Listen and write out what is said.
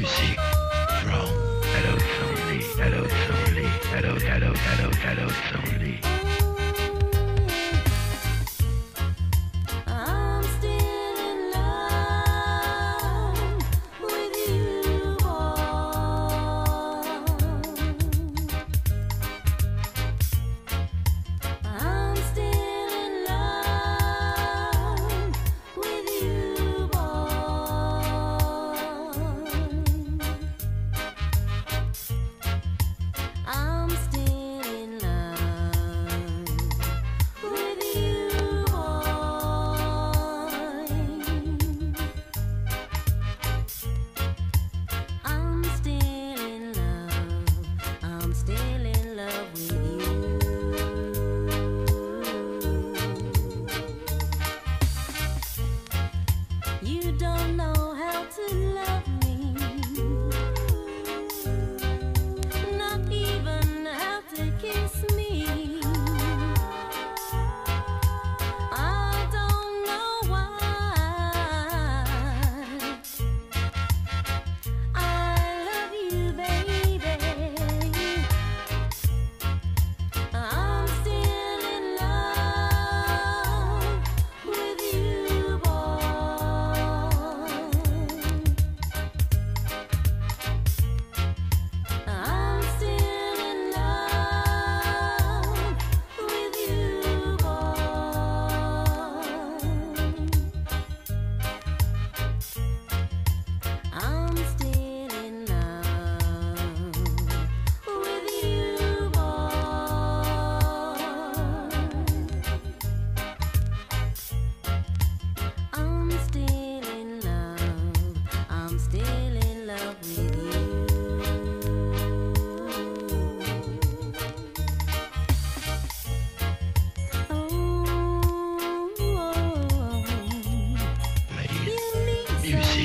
music from Hello Soundly, Hello Soundly, Hello, Hello, Hello, Hello Soundly.